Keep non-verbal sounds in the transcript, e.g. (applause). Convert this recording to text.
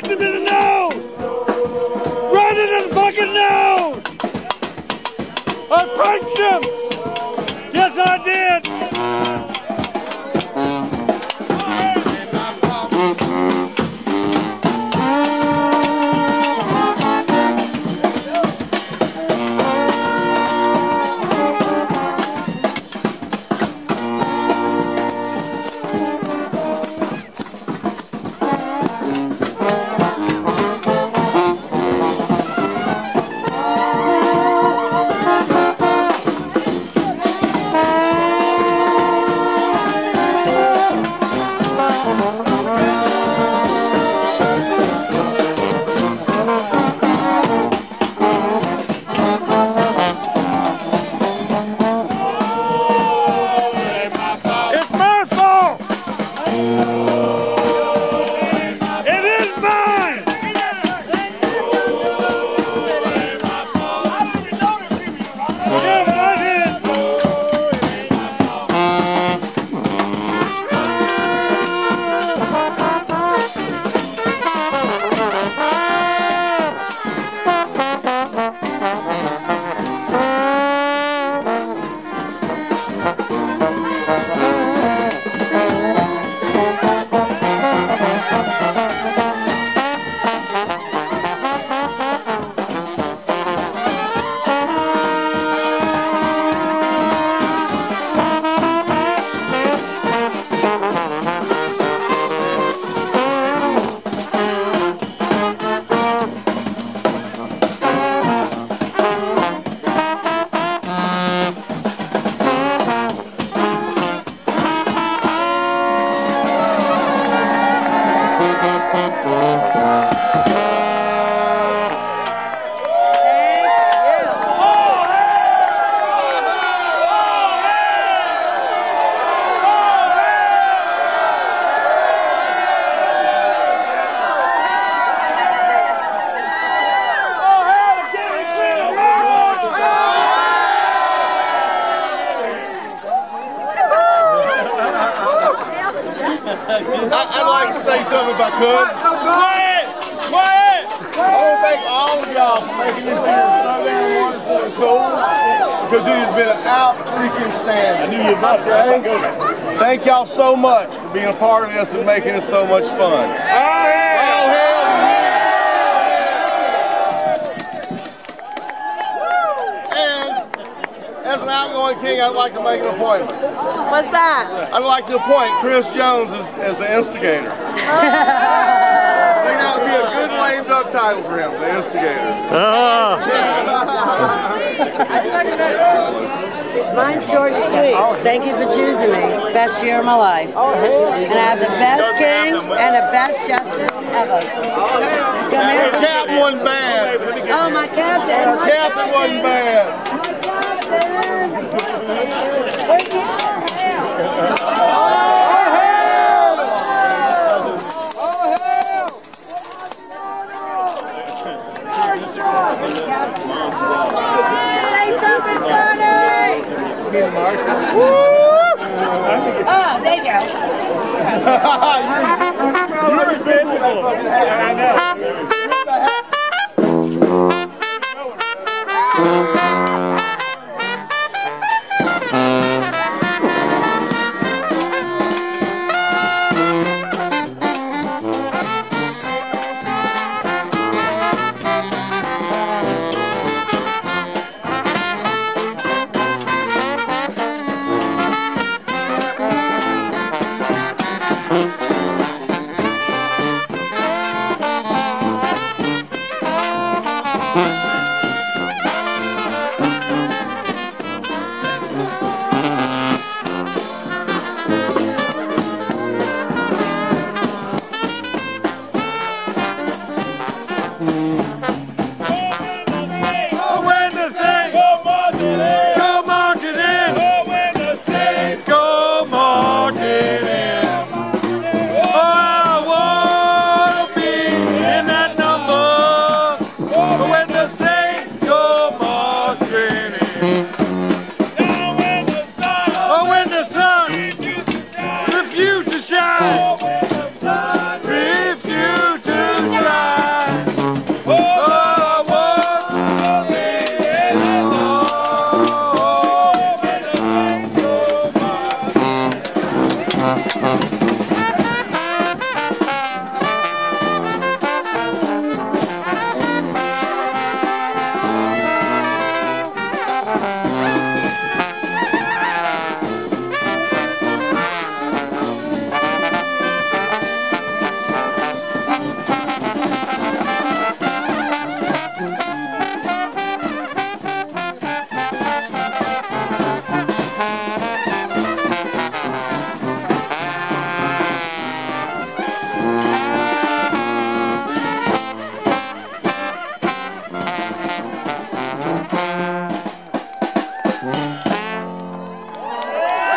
punched him in the say something if I could. Quiet! Quiet! I want to thank all of y'all for making this here something wonderful and cool because it has been an out freaking stand. I knew you about that. Thank y'all so much for being a part of this and making it so much fun. All hell! All hell And as an outgoing king, I'd like to make an appointment. What's that? I'd like to appoint Chris Jones as, as the instigator. I think that would be a good (laughs) lame duck title for him, the instigator. (laughs) Mine's short and sweet. Thank you for choosing me. Best year of my life. And I have the best king and the best justice ever. Come here. Captain wasn't bad. Oh, my captain. My Captain wasn't bad. Where's he me and oh, there you go. (laughs) you're, you're that I fucking have. I know. (laughs)